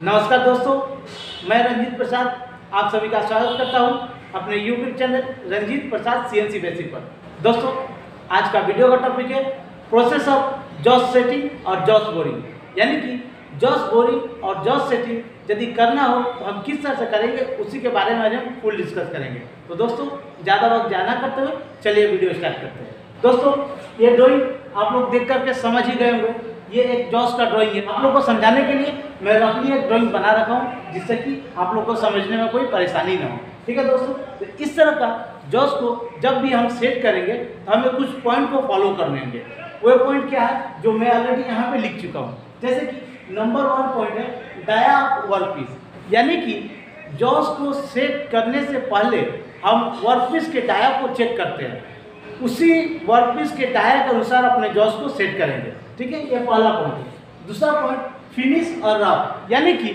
नमस्कार दोस्तों, मैं रंजीत प्रसाद आप सभी का स्वागत करता हूँ अपने YouTube channel Ranjeet Prasad CNC basic पर। दोस्तों, आज का वीडियो का टॉपिक है प्रोसेस ऑफ़ जॉस सेटिंग और जॉस बोरिंग यानी कि जॉस बोरिंग और जॉस सेटिंग यदि करना हो तो हम किस तरह से करेंगे, उसी के बारे में आज हम फुल डिस्कस करेंगे। तो दोस्तों, ज़्यादा वक्त जाना करते हुए चलिए वीडियो स्टार्ट करते हैं। दोस्तों, ये ड्राइंग आप लोग देख करके समझ ही गए होंगे ये एक जॉस का ड्राइंग है। आप लोग को समझाने के लिए मैं रफली एक ड्राइंग बना रखा हूँ, जिससे कि आप लोग को समझने में कोई परेशानी ना हो। ठीक है दोस्तों? तो इस तरह का जॉस को जब भी हम सेट करेंगे तो हमें कुछ पॉइंट को फॉलो करने होंगे वो पॉइंट क्या है? जो मैं ऑलरेडी यहाँ पे लिख चुका हूँ। जैसे कि नंबर वन पॉइंट है डाया वर्क पीस यानी कि जॉस को सेट करने से पहले हम वर्क पीस के डाया को चेक करते हैं। उसी वर्कपीस के टायर के अनुसार अपने जॉस को सेट करेंगे। ठीक है, ये पहला पॉइंट है। दूसरा पॉइंट फिनिश और रफ यानी कि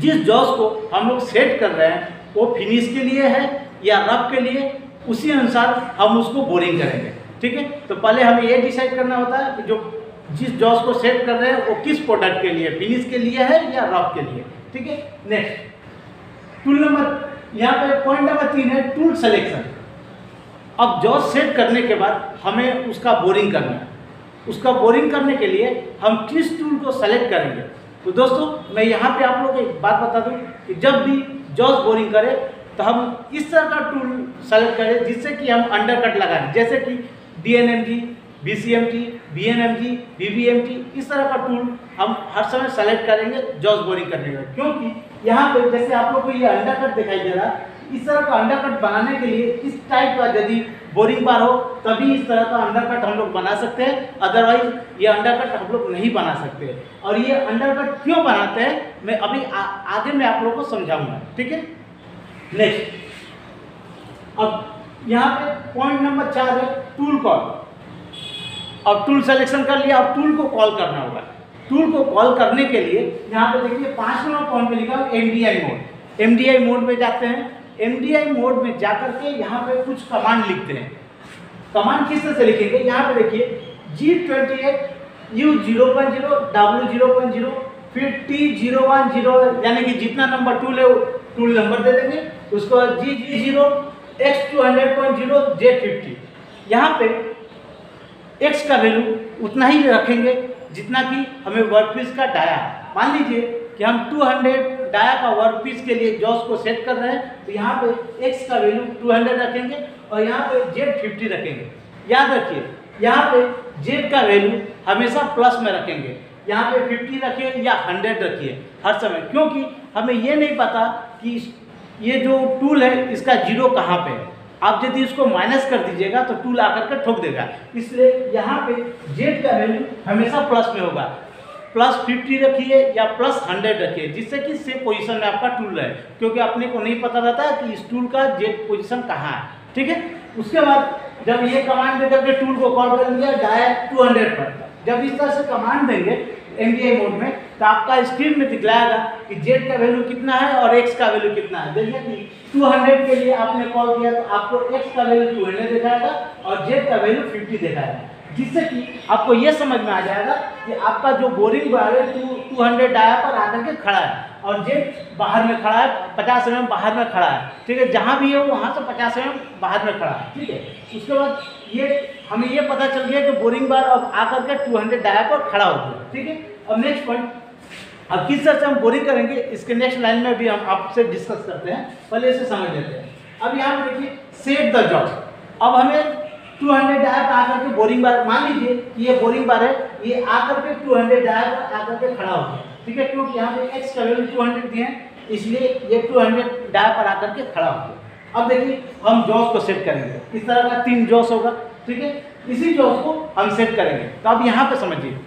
जिस जॉस को हम लोग सेट कर रहे हैं, वो फिनिश के लिए है या रफ के लिए, उसी अनुसार हम उसको बोरिंग करेंगे। ठीक है? तो पहले हमें ये डिसाइड करना होता है कि जो जिस जॉस को सेट कर रहे हैं, वो किस प्रोडक्ट के लिए फिनिश के लिए है या रफ के लिए। ठीक है? नेक्स्ट टूल नंबर यहाँ पे पॉइंट नंबर तीन है टूल सिलेक्शन अब जॉस सेट करने के बाद हमें उसका बोरिंग करना है। उसका बोरिंग करने के लिए हम किस टूल को सेलेक्ट करेंगे? तो दोस्तों, मैं यहाँ पे आप लोग एक बात बता दूँ कि जब भी जॉस बोरिंग करें तो हम इस तरह का टूल सेलेक्ट करें जिससे कि हम अंडरकट लगाएँ। जैसे कि D N M G B C M T B N M G B B M T इस तरह का टूल हम हर समय सेलेक्ट करेंगे जॉस बोरिंग करने का क्योंकि यहाँ पे जैसे आप लोग को ये अंडरकट दिखाई दे रहा है इस तरह का अंडरकट बनाने के लिए इस टाइप का यदि बोरिंग बार हो तभी इस तरह का अंडरकट हम लोग बना सकते हैं। अदरवाइज़ ये अंडरकट हम लोग नहीं बना सकते। और ये अंडरकट क्यों बनाते हैं मैं अभी आ, आगे मैं आप लोगों को समझाऊँगा। ठीक है? नेक्स्ट अब यहाँ पे पॉइंट नंबर चार है टूल कॉल अब टूल सेलेक्शन कर लिया अब टूल को कॉल करना होगा। टूल को कॉल करने के लिए यहाँ पे देखिए पाँच नंबर पॉइंट में लिखा M mode M D I mode में जाते हैं। एम डी आई मोड में जाकर के यहाँ पे कुछ कमांड लिखते हैं। कमांड किस तरह से लिखेंगे? यहाँ पे देखिए G twenty eight U zero point zero W zero point zero फिर टी ज़ीरो वन ज़ीरो यानी कि जितना नंबर टूल है टूल नंबर दे देंगे। उसके बाद G G zero X two hundred point zero J fifty यहाँ पे एक्स का वैल्यू उतना ही रखेंगे जितना कि हमें वर्कपीस का डाया। मान लीजिए कि हम 200 डाया का वर्क पीस के लिए जॉस को सेट कर रहे हैं तो यहाँ पे एक्स का वैल्यू 200 रखेंगे और यहाँ पे जेड 50 रखेंगे। याद रखिए, यहाँ पे जेड का वैल्यू हमेशा प्लस में रखेंगे। यहाँ पे 50 रखिए या 100 रखिए हर समय, क्योंकि हमें ये नहीं पता कि ये जो टूल है, इसका ज़ीरो कहाँ पे है। आप यदि इसको माइनस कर दीजिएगा तो टूल आकर के ठोक देगा। इसलिए यहाँ पे जेड का वैल्यू हमेशा प्लस में होगा। प्लस फिफ्टी रखिए या प्लस हंड्रेड रखिए, जिससे कि सेम पोजीशन में आपका टूल रहे। क्योंकि अपने को नहीं पता रहता कि इस टूल का जेड पोजीशन कहाँ है, ठीक है? उसके बाद जब ये कमांड दे करके टूल को कॉल कर दिया डायरेक्ट टू हंड्रेड पर। जब इस तरह से कमांड देंगे एम मोड में तो आपका स्क्रीन में दिखलाएगा कि जेड का वैल्यू कितना है और एक्स का वैल्यू कितना है। देखिए कि 200 के लिए आपने कॉल किया तो आपको एक्स का वैल्यू 200 दिखाएगा और जेड का वैल्यू 50 दिखाएगा। जिससे कि आपको ये समझ में आ जाएगा कि आपका जो बोरिंग बार है टू टू हंड्रेड डाया पर आकर के खड़ा है और जेट बाहर में खड़ा है, पचास एम बाहर में खड़ा है, ठीक है? जहाँ भी है वो वहाँ से पचास एम बाहर में खड़ा है, ठीक है? उसके बाद ये, हमें ये पता चल गया कि बोरिंग बार अब आकर के टू हंड्रेड डाया पर खड़ा हो गया, ठीक है? अब नेक्स्ट पॉइंट अब किस तरह से हम बोरिंग करेंगे, इसके नेक्स्ट लाइन में भी हम आपसे डिस्कस करते हैं, पहले इसे समझ लेते हैं। अब यहाँ पे देखिए सेट द जॉब अब हमें 200 डायर पर आकर के बोरिंग बार, मान लीजिए कि ये बोरिंग बार है, ये आकर के 200 डायर पर आकर के खड़ा हो गया। ठीक है, क्योंकि यहाँ पे एक्स का वैल्यू 200 दिए हैं, इसलिए ये 200 डायर पर आकर के खड़ा हो गया। अब देखिए, हम जॉस को सेट करेंगे। इस तरह का तीन जॉस होगा, ठीक है? इसी जॉस को हम सेट करेंगे। तो अब यहाँ पे समझिए।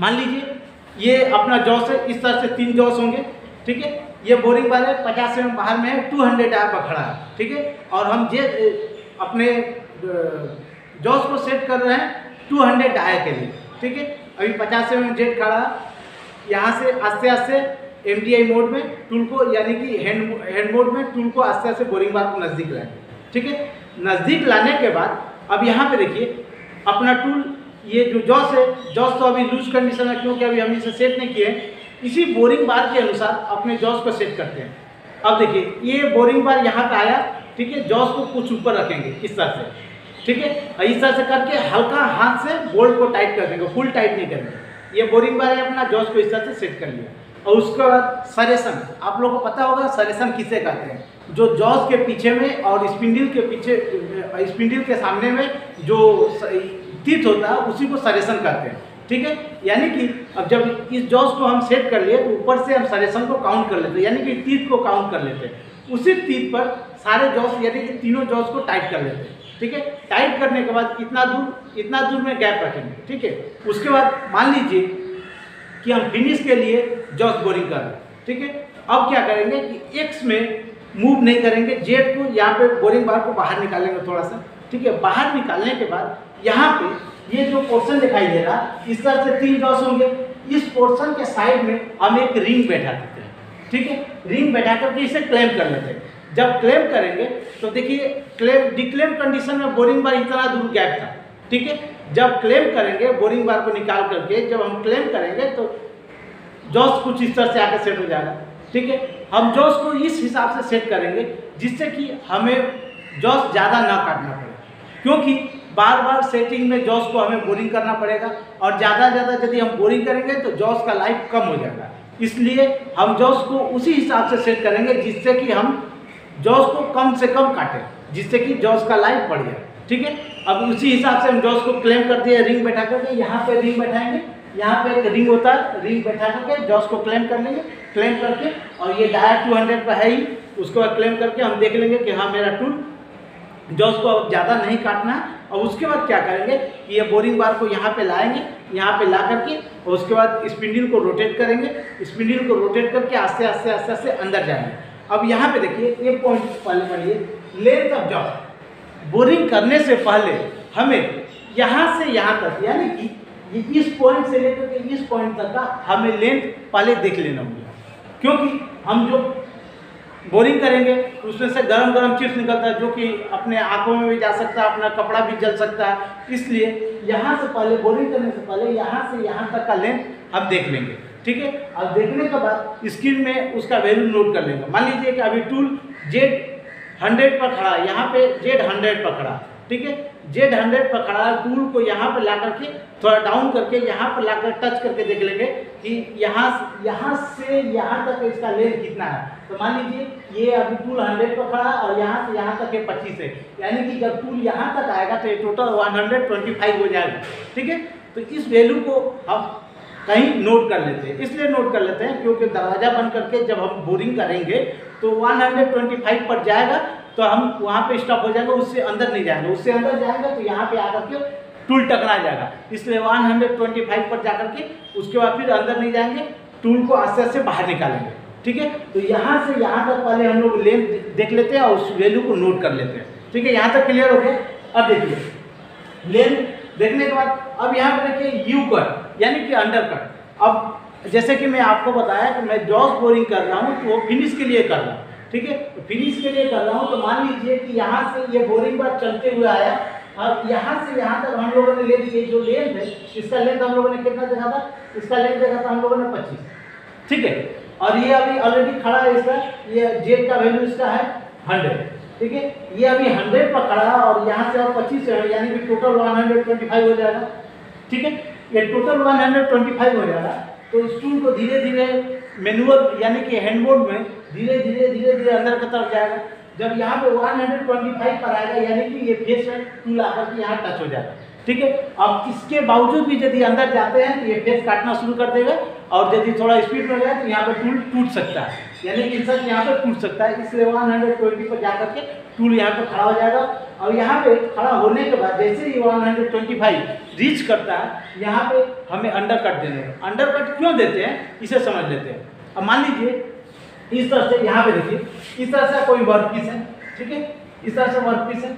मान लीजिए, ये अपना जॉस है, इस तरह से तीन जॉस होंगे, ठीक है? ये बोरिंग बार है, पचास एम बाहर में है टू हंड्रेड डायर पर खड़ा है, ठीक है? और हम जे अपने जॉस को सेट कर रहे हैं 200 डायर के लिए। ठीक है? अभी पचास एम जेट खड़ा यहाँ से आस्ते आस्ते एम डी आई मोड में टूल को यानी कि हैंड हैंड मोड में टूल को आस्ते आस्ते बोरिंग बार को नज़दीक लाए। ठीक है? नज़दीक लाने के बाद अब यहाँ पे देखिए, अपना टूल ये जो जॉस है जॉस तो अभी लूज कंडीशन है, क्योंकि अभी हम इसे सेट नहीं किए हैं। इसी बोरिंग बार के अनुसार अपने जॉस को सेट करते हैं। अब देखिए, ये बोरिंग बार यहाँ पे आया। ठीक है? जॉस को कुछ ऊपर रखेंगे, इस तरह से। ठीक है? इस तरह से करके हल्का हाथ से बोल्ट को टाइट कर देंगे फुल टाइट नहीं करेंगे। ये बोरिंग बार है, अपना जॉस को इस तरह से सेट कर लिया। और उसके बाद सरेसन आप लोगों को पता होगा सरेसन किसे कहते हैं? जो जॉस के पीछे में और स्पिंडल के पीछे स्पिंडल के सामने में जो तीत होता है, उसी को सरेसन कहते हैं। ठीक है? यानी कि अब जब इस जॉस को हम सेट कर लिए तो ऊपर से हम सरेसन को काउंट कर लेते हैं। यानी कि तीत को काउंट कर लेते हैं। उसी तीत पर सारे जॉस यानी कि तीनों जॉस को टाइट कर लेते हैं। ठीक है? टाइट करने के बाद इतना दूर इतना दूर में गैप रखेंगे, ठीक है? उसके बाद मान लीजिए कि हम फिनिश के लिए जॉस बोरिंग कर रहे ठीक है? अब क्या करेंगे कि एक्स में मूव नहीं करेंगे जेड को यहाँ पे बोरिंग बार को बाहर निकालेंगे थोड़ा सा, ठीक है? बाहर निकालने के बाद यहाँ पे ये जो पोर्शन दिखाई दे रहा, इस तरह से तीन डॉस होंगे। इस पोर्शन के साइड में हम एक रिंग बैठा देते हैं, ठीक है? रिंग बैठा करके इसे क्लेम कर लेते हैं। जब क्लेम करेंगे तो देखिए क्लेम डिक्लेम कंडीशन में बोरिंग बार इतना दूर गैप था, ठीक है? जब क्लेम करेंगे बोरिंग बार को निकाल करके, जब हम क्लेम करेंगे तो जॉस कुछ इस तरह से आकर सेट हो जाएगा, ठीक है? हम जॉस को इस हिसाब से सेट करेंगे, जिससे कि हमें जॉस ज़्यादा ना काटना पड़े। क्योंकि बार बार सेटिंग में जॉस को हमें बोरिंग करना पड़ेगा, और ज़्यादा ज़्यादा यदि हम बोरिंग करेंगे तो जॉस का लाइफ कम हो जाएगा। इसलिए हम जॉस को उसी हिसाब से सेट करेंगे, जिससे कि हम जॉस को कम से कम काटें, जिससे कि जॉस का लाइफ बढ़ जाए ठीक है? अब उसी हिसाब से हम जॉस को क्लेम करते हैं रिंग बैठा करके, यहाँ पे रिंग बैठाएँगे, यहाँ पे एक रिंग होता है रिंग बैठा करके जॉस को क्लेम कर लेंगे क्लेम करके, और ये डायर टू हंड्रेड पर है ही, उसके क्लेम करके हम देख लेंगे कि हाँ मेरा टूल जॉस को अब ज़्यादा नहीं काटना है और उसके बाद क्या करेंगे कि ये बोरिंग बार को यहाँ पे लाएँगे, यहाँ पे ला करके, और उसके बाद स्पिंडल को रोटेट करेंगे स्पिंडल को रोटेट करके आस्ते आस्ते आस्ते आस्ते अंदर जाएँगे। अब यहाँ पे देखिए एक पॉइंट पहले पढ़िए। लेंथ ऑफ़ जॉब बोरिंग करने से पहले हमें यहाँ से यहाँ तक, यानी कि इस पॉइंट से लेकर के इस पॉइंट तक का हमें लेंथ पहले देख लेना होगा। क्योंकि हम जो बोरिंग करेंगे, उसमें से गरम गरम चिप्स निकलता है, जो कि अपने आँखों में भी जा सकता है, अपना कपड़ा भी जल सकता है। इसलिए यहाँ से पहले बोरिंग करने से पहले यहाँ से यहाँ तक का लेंथ हम देख लेंगे। ठीक है? अब देखने के बाद स्क्रीन में उसका वैल्यू नोट कर लेंगे। मान लीजिए कि अभी टूल जेड हंड्रेड पर खड़ा है यहाँ पे जेड हंड्रेड पर खड़ा, ठीक है? जेड हंड्रेड पर खड़ा टूल को यहाँ पर ला करके, थोड़ा डाउन करके, यहाँ पर ला कर टच करके देख लेंगे कि यहाँ यहाँ से, यहाँ तक इसका लेंथ कितना है। तो मान लीजिए, ये अभी टूल हंड्रेड पर खड़ा और यहाँ से, यहाँ तक है पच्चीस है। यानी कि जब टूल यहाँ तक आएगा तो ये total one hundred twenty five हो जाएगा, ठीक है? तो इस वैल्यू को हम कहीं नोट कर लेते हैं। इसलिए नोट कर लेते हैं, क्योंकि दरवाज़ा बंद करके जब हम बोरिंग करेंगे तो 125 पर जाएगा तो हम वहाँ पे स्टॉप हो जाएगा, उससे अंदर नहीं जाएँगे। उससे अंदर जाएँगे तो यहाँ पे आकर के टूल टकरा जाएगा। इसलिए 125 पर जाकर के उसके बाद फिर अंदर नहीं जाएँगे टूल को आस्ते आस्ते बाहर निकालेंगे। ठीक है? तो यहाँ से यहाँ तक पहले हम लोग लेंथ देख लेते हैं और उस वैल्यू को नोट कर लेते हैं। ठीक है? यहाँ तक क्लियर हो गया? अब देखिए। लेंथ देखने के बाद, अब यहाँ पर देखिए यू कट यानी कि अंडर कट अब जैसे कि मैं आपको बताया कि मैं जॉस बोरिंग कर रहा हूँ तो वो फिनिश के लिए कर रहा हूँ, ठीक है? तो फिनिश के लिए कर रहा हूँ तो मान लीजिए कि यहाँ से ये बोरिंग बार चलते हुए आया। और यहाँ से यहाँ तक हम लोगों ने ले ली जो लेंथ है, इसका लेंथ हम लोगों ने कितना देखा था? इसका लेंथ देखा था हम लोगों ने पच्चीस, ठीक है? और ये अभी ऑलरेडी खड़ा है इसका, ये जेड का वैल्यू इसका है हंड्रेड ठीक है? ये अभी हंड्रेड पर खड़ा है और यहाँ से और पच्चीस यानी कि total one hundred twenty five हो जाएगा, ठीक है? ये total one hundred twenty five हो जाएगा। तो स्टूल को धीरे धीरे मैनुअल यानी कि हैंडबोर्ड में धीरे धीरे धीरे धीरे अंदर की तरफ़ जाएगा। जब यहाँ पे 125 पर आएगा, यानी कि ये फेस है टूल आकर के यहाँ टच हो जाएगा। ठीक है? अब इसके बावजूद भी यदि अंदर जाते हैं तो ये फेस काटना शुरू कर देगा, और यदि थोड़ा स्पीड में गया तो यहाँ पे टूल टूट सकता है। यानी कि इंसान यहाँ पे टूट सकता है, इसलिए वन हंड्रेड ट्वेंटी पर जा करके टूल यहाँ पे खड़ा हो जाएगा। और यहाँ पे खड़ा होने के बाद जैसे ही one hundred twenty five reach करता है, यहाँ पे हमें अंडर कट देने अंडर कट क्यों देते हैं? इसे समझ लेते हैं। अब मान लीजिए, इस तरह से यहाँ पे देखिए, इस तरह से कोई वर्क पीस है, ठीक है? इस तरह से वर्क पीस है।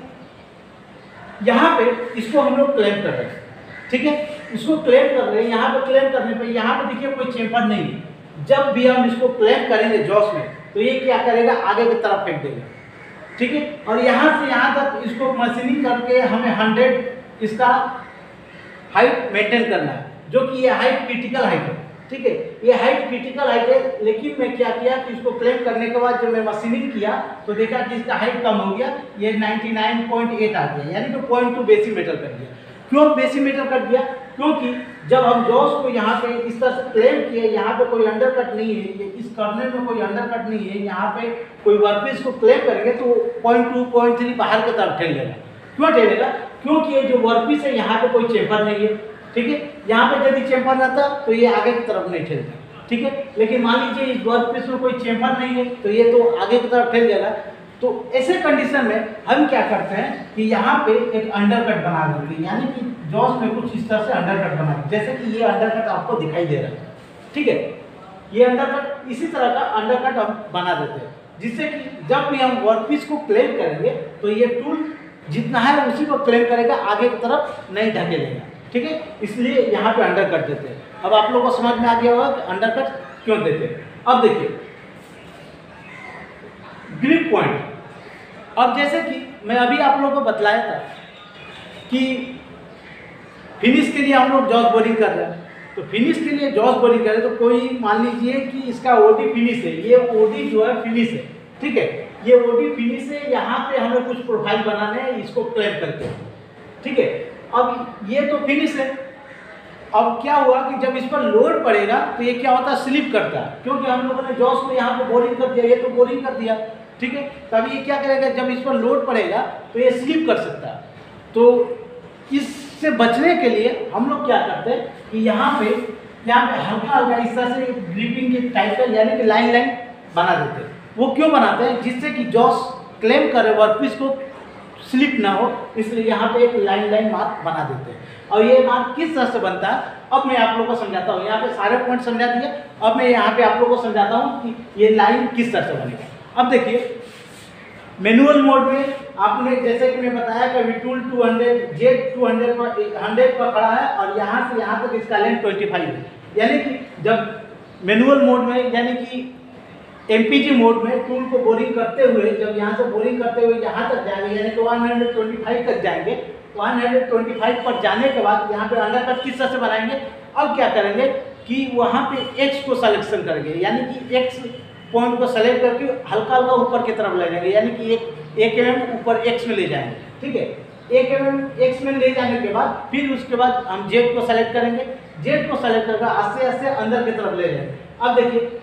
यहाँ पे इसको हम लोग क्लेम कर रहे हैं, ठीक है? इसको क्लेम कर रहे हैं, यहाँ पे क्लेम करने पे यहाँ पे देखिए कोई चेम्पर नहीं है। जब भी हम इसको क्लेम करेंगे जॉस में तो ये क्या करेगा? आगे की तरफ़ फेंक देगा। ठीक है? और यहाँ से यहाँ तक इसको मशीनिंग करके हमें हंड्रेड इसका हाइट मेंटेन करना है, जो कि ये हाइट क्रिटिकल हाइट है। ठीक है? ये हाइट क्रिटिकल हाइट है, लेकिन मैं क्या किया कि इसको क्लेम करने के बाद जब मैं मशीनिंग किया तो देखा कि इसका हाइट कम हो गया, ये 99.8 आ गया, यानी कि पॉइंट टू बेसीमीटर कर दिया। क्यों बेसीमीटर कर दिया? क्योंकि जब हम जॉस को यहाँ पे इस तरह से क्लेम किए, यहाँ पे कोई अंडरकट नहीं है, ये इस कर्नल में कोई अंडरकट नहीं है, यहाँ पे कोई वर्कपीस को क्लेम करेंगे तो पॉइंट टू पॉइंट थ्री बाहर की तरफ़ ठेल ठेलेगा क्यों ठेलेगा क्योंकि ये जो वर्कपीस है, यहाँ पे कोई चेम्बर नहीं है, ठीक है? यहाँ पे यदि चेम्बर रहता तो ये आगे की तरफ़ नहीं ठेलता, ठीक है? लेकिन मान लीजिए इस वर्कपीस में कोई चेम्बर नहीं है तो ये तो आगे की तरफ़ ठेल जाएगा तो ऐसे कंडीशन में हम क्या करते हैं कि यहाँ पे एक अंडरकट बना देते हैं। यानी कि जॉस में कुछ इस तरह से अंडरकट बना जैसे कि ये अंडरकट आपको दिखाई दे रहा है। ठीक है? ये अंडरकट इसी तरह का अंडरकट हम बना देते हैं। जिससे कि जब भी हम वर्कपीस को क्लेम करेंगे तो ये टूल जितना है उसी को क्लेम करेगा, आगे की तरफ़ नहीं ढकेलेगा ठीक है? इसलिए यहाँ पे अंडरकट देते हैं। अब आप लोगों को समझ में आ गया होगा कि अंडरकट क्यों देते हैं। अब देखिए ग्रिप पॉइंट अब जैसे कि मैं अभी आप लोगों को बतलाया था कि फिनिश के लिए हम लोग जॉस बोरिंग कर रहे हैं। तो फिनिश के लिए जॉस बोरिंग कर तो कोई मान लीजिए कि इसका ओडी फिनिश है, ये ओडी जो है फिनिश है, ठीक है? ये ओडी फिनिश है, यहाँ पे हमें कुछ प्रोफ़ाइल बनाने हैं, इसको क्लेम करके ठीक है? अब ये तो फिनिश है। अब क्या हुआ कि जब इस पर लोड पड़ेगा तो ये क्या होता है? स्लिप करता है। क्योंकि हम लोगों ने जॉस को यहाँ पे बोरिंग कर दिया, ये तो बोरिंग कर दिया। ठीक है? तब ये क्या करेगा? जब इस पर लोड पड़ेगा तो ये स्लिप कर सकता है। तो इससे बचने के लिए हम लोग क्या करते हैं कि यहाँ पे यहाँ पे हल्का हल्का इस तरह से ग्रिपिंग के टाइप का, यानी कि लाइन लाइन बना देते हैं। वो क्यों बनाते हैं? जिससे कि जॉस क्लेम करे, वर्कपीस को स्लिप ना हो, इसलिए यहाँ पे एक लाइन लाइन मार्क बना देते हैं। और ये मार्क किस तरह से बनता है? अब मैं आप लोगों को समझाता हूँ। यहाँ पे सारे पॉइंट समझा दिए। अब मैं यहाँ पे आप लोगों को समझाता हूँ कि ये लाइन किस तरह से बनेगा। अब देखिए मैनुअल मोड में आपने जैसे कि मैं बताया कि अभी टूल 200 जेड 200 पर 100 पर खड़ा है और यहाँ से यहाँ तक इसका लेंथ 25 है। यानी कि जब मैनुअल मोड में, यानी कि एमपीजी मोड में टूल को बोरिंग करते हुए, जब यहाँ से बोरिंग करते हुए यहाँ तक जाएँगे, यानी कि 125 तक जाएँगे 125 पर जाने के बाद यहाँ पे अंडरकट किस तरह से बनाएँगे? अब क्या करेंगे कि वहाँ पे एक्स को सलेक्शन करेंगे। यानी कि एक्स पॉइंट को सेलेक्ट करके हल्का हल्का ऊपर की तरफ़ ले जाएँगे, यानी कि एक एक एम ऊपर एक्स में ले जाएँगे, ठीक है? एक एम एक्स में ले जाने के बाद, फिर उसके बाद हम जेड को सेलेक्ट करेंगे। जेड को सेलेक्ट करके आस्ते आस्ते अंदर की तरफ़ ले जाएँगे। अब देखिए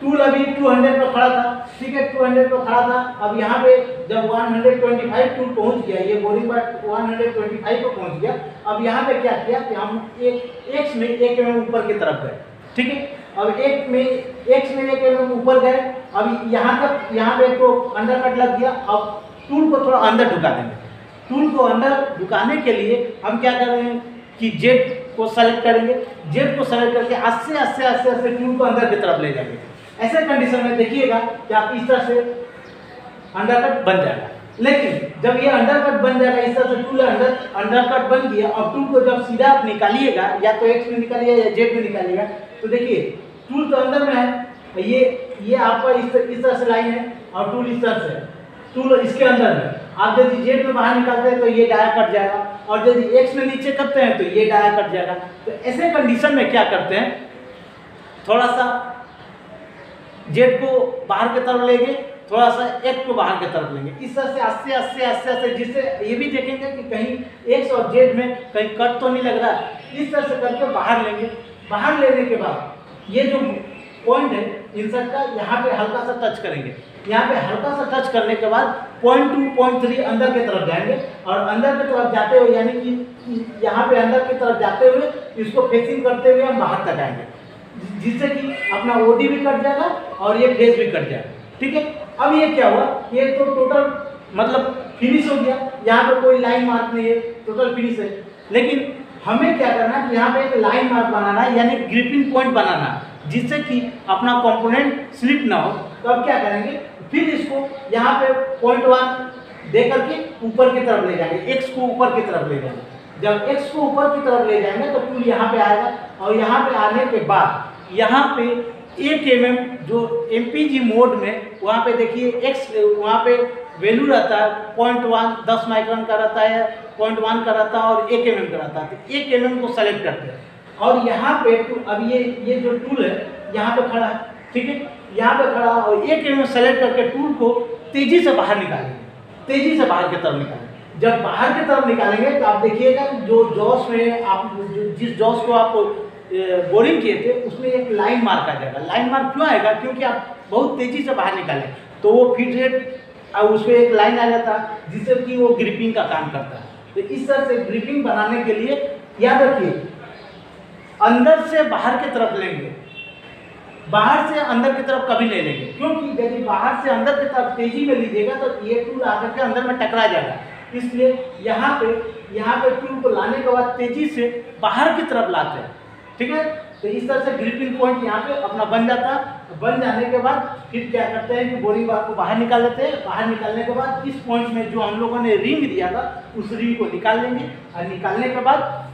टूल अभी 200 पर खड़ा था, ठीक है? 200 पर खड़ा था। अब यहाँ पे जब 125 टूल पहुँच गया, ये बोरिंग बार 125 पर पहुँच गया। अब यहाँ पे क्या किया कि हम एक एक्स में एक एम ऊपर की तरफ़ गए, ठीक है? अब एक में एक्स में एक एम ऊपर गए, अब यहाँ तक, यहाँ पे तो अंडर कट लग गया, अब टूल को थोड़ा अंदर ढुका देंगे। टूल को अंदर ढुकाने के लिए हम क्या कर रहे हैं कि जेड को सेलेक्ट करेंगे। जेड को सेलेक्ट करके आस्ते आस्ते आस्ते आस्ते टूल को अंदर की तरफ़ ले जाएँगे। ऐसे कंडीशन में देखिएगा कि आप इस तरह से अंडरकट बन जाएगा। लेकिन जब ये अंडरकट बन जाएगा, इस तरह से टूल अंडर अंडरकट बन गया और टूल को जब सीधा आप निकालिएगा, या तो एक्स में निकालिएगा या जेड में निकालिएगा तो देखिए टूल तो अंदर में है ये ये आपका इस तरह इस तरह से लाइन है और टूल इस तरह से टूल इसके अंदर में आप यदि जेड में बाहर निकालते हैं तो ये डाया कट जाएगा। और यदि एक्स में नीचे करते हैं तो ये डाया कट जाएगा। तो ऐसे कंडीशन में क्या करते हैं? थोड़ा सा जेड को बाहर की तरफ़ लेंगे थोड़ा सा एक्स को बाहर की तरफ़ लेंगे। इस तरह से, आस्ते आस्ते आस्ते आस्ते, जिससे ये भी देखेंगे कि कहीं एक्स और जेड में कहीं कट तो नहीं लग रहा। इस तरह से करके बाहर लेंगे। बाहर लेने के बाद ये जो पॉइंट है इंसर्ट का यहाँ पे हल्का सा टच करेंगे। यहाँ पे हल्का सा टच करने के बाद पॉइंट टू पॉइंट थ्री अंदर की तरफ़ जाएँगे। और अंदर की तरफ़ जाते हुए, यानी कि यहाँ पे अंदर की तरफ़ जाते हुए, इसको फेसिंग करते हुए हम बाहर तक आएँगे। जिससे कि अपना ओडी भी कट जाएगा और ये फेस भी कट जाएगा। ठीक है? अब ये क्या हुआ? ये तो टोटल मतलब फिनिश हो गया। यहाँ पे कोई लाइन मार्क नहीं है टोटल फिनिश है। लेकिन हमें क्या करना है कि यहाँ पे एक लाइन मार्क बनाना है, यानी ग्रिपिंग पॉइंट बनाना जिससे कि अपना कंपोनेंट स्लिप ना हो। तो अब क्या करेंगे? फिर इसको यहाँ पे पॉइंट वन दे करके ऊपर की तरफ़ ले जाएँगे एक्स को ऊपर की तरफ़ ले जाएँगे। जब एक्स को ऊपर की तरफ़ ले जाएँगे तो टूल यहाँ पे आएगा। और यहाँ पे आने के बाद, यहाँ पे एक एम mm जो एम पी जी मोड में, वहाँ पे देखिए एक्स वहाँ पे वैल्यू रहता है पॉइंट वन दस माइक्रॉन का रहता है पॉइंट वन का रहता है, और एक एम mm का रहता है। तो एक एम mm को सेलेक्ट करते हैं। और यहाँ पे टू- अब ये ये जो टूल है, यहाँ पे खड़ा है, ठीक है? यहाँ पे खड़ा और एक में सेलेक्ट करके टूल को तेज़ी से बाहर निकालेंगे। तेज़ी से बाहर की तरफ़ निकालेंगे। जब बाहर की तरफ़ निकालेंगे तो आप देखिएगा, जो जॉस में आप जिस जॉस को आप बोरिंग किए थे, उसमें एक लाइन मार्क आ जाएगा। लाइन मार्क क्यों आएगा? क्योंकि आप बहुत तेज़ी से बाहर निकालें। तो वो फ़ीड रेट और उस पर एक लाइन आ जाता है जिससे कि वो ग्रिपिंग का काम करता। है तो इस तरह से ग्रिपिंग बनाने के लिए याद रखिए, अंदर से बाहर की तरफ़ लेंगे। बाहर से अंदर की तरफ़ कभी नहीं लेंगे। क्योंकि यदि बाहर से अंदर की तरफ़ तेज़ी में लीजिएगा तो ये टूल आकर के अंदर में टकरा जाएगा। इसलिए यहाँ पे यहाँ पे टूल को लाने के बाद तेज़ी से बाहर की तरफ़ लाते हैं। ठीक है? तो इस तरह से ग्रिपिंग पॉइंट यहाँ पे अपना बन जाता। है बन जाने के बाद फिर क्या करते हैं कि बोरिंग बार को बाहर निकाल लेते हैं। बाहर निकालने के बाद इस पॉइंट में जो हम लोगों ने रिंग दिया था, उस रिंग को निकाल लेंगे। और निकालने के बाद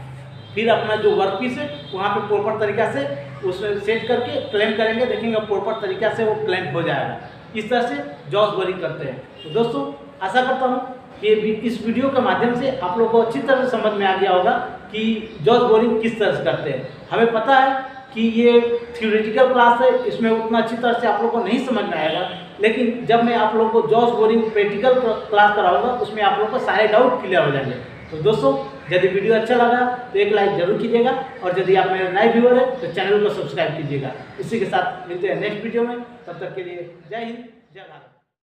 फिर अपना जो वर्क पीस है, वहाँ पे प्रॉपर तरीका से उसमें सेट करके क्लेम करेंगे। देखेंगे प्रॉपर तरीका से वो क्लेम हो जाएगा। इस तरह से जॉस बोरिंग करते हैं। तो दोस्तों, आशा करता हूँ कि इस वीडियो के माध्यम से आप लोग को अच्छी तरह से समझ में आ गया होगा। कि जॉस बोरिंग किस तरह से करते हैं। हमें पता है कि ये थियोरेटिकल क्लास है, इसमें उतना अच्छी तरह से आप लोग को नहीं समझ में आएगा। लेकिन जब मैं आप लोग को जॉस बोरिंग प्रैक्टिकल क्लास कराऊँगा, उसमें आप लोग को सारे डाउट क्लियर हो जाएँगे। तो दोस्तों, यदि वीडियो अच्छा लगा तो एक लाइक ज़रूर कीजिएगा, और यदि आप मेरे नए व्यूअर हैं तो चैनल को सब्सक्राइब कीजिएगा। इसी के साथ मिलते हैं नेक्स्ट वीडियो में, तब तक के लिए जय हिंद, जय भारत।